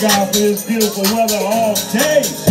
God for this beautiful weather all day.